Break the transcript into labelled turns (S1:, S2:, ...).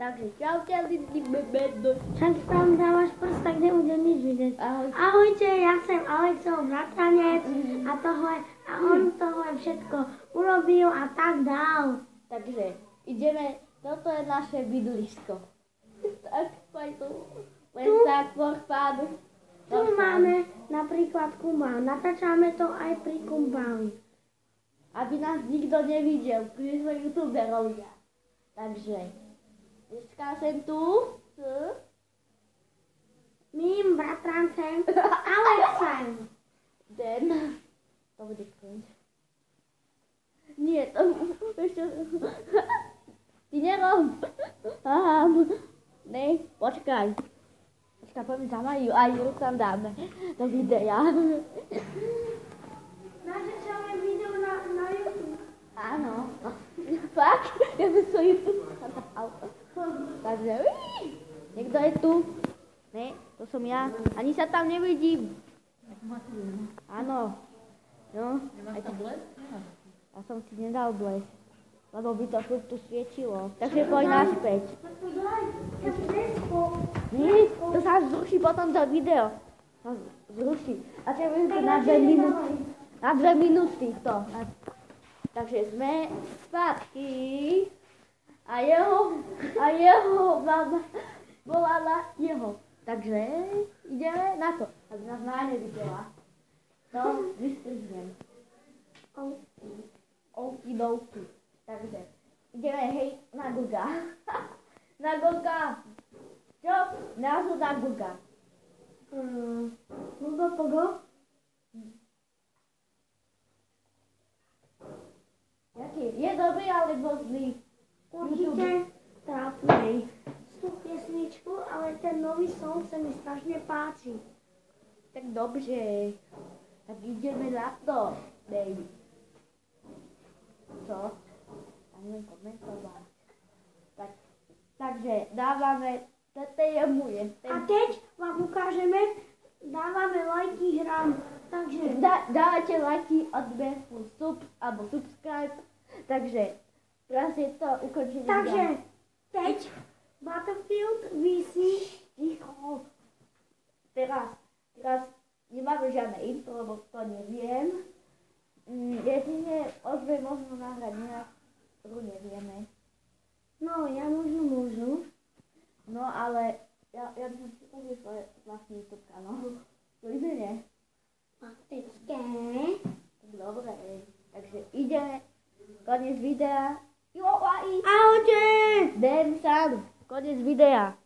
S1: Takže čaute.
S2: Však tam dávaš prst, tak nebude nič vidieť.
S1: Ahoj.
S2: Ahojte, ja som Alexov bratranec a tohle, a on tohle všetko urobil a tak dal.
S1: Takže ideme, toto je naše bydlisko. Tak, poď tu. Len tak, fun.
S2: Tu máme napríklad kumbál. Natáčame to aj pri kumbáli.
S1: Aby nás nikto nevidel, keď sme youtuberovia. Takže, dneska som tu s...
S2: Mým bratrancem Alexem.
S1: Den. To bude koniec. Nie, to ešte... Ty nerob. Aha, ne, počkaj. Počkaj, poďme za Maju a ju tam dáme do videa.
S2: Natáčame video na, na YouTube.
S1: Áno. Fakt? Ja by som YouTube kanál. Takže, uí, niekto je tu. Ne, to som ja. Ani sa tam nevidím. Áno. No. Nemáš tam blesk? Ja som si nedal blesk. Lebo by to furt tu svietilo. Takže poď naspäť. Nie, to sa zruší potom to video. Sa zruší. A čo je to na dve minúty. Na dve minúty to. Takže sme spadky. A jeho, a jeho mama volala jeho. Takže ideme na to. Aby nás nájde videla. No, vystrihnem. Okidoki. Takže ideme hej na Guga. na Guga. Čo? Názvu na Guga.
S2: Hmm. Pogo, pogo.
S1: Jaký? Je dobrý alebo zlý?
S2: Určite trápnej. Tú piesničku, ale ten nový song sa mi strašne páči.
S1: Tak dobře. Tak ideme na to, baby. Co? Tam len komentovať. Tak, takže dávame, toto je môj.
S2: A teď vám ukážeme, dávame lajky hrám. Takže
S1: Da, dávate lajky, odber, sub, alebo subscribe. Takže, teraz je to ukončenie.
S2: Takže, teď Battlefield vysí.
S1: Ticho. Teraz, teraz nemáme žiadne intro, lebo to neviem. Mm, jedine ozve možno nahrať nejak, to nevieme.
S2: No, ja možno môžu.
S1: No ale ja, ja by som si pozrieť svoje vlastný YouTube kanál. To ide nie?
S2: Faktické.
S1: Dobre. Takže ideme. Koniec videa. Jo, aj.
S2: Ahojte!
S1: Den sám. Koniec videa.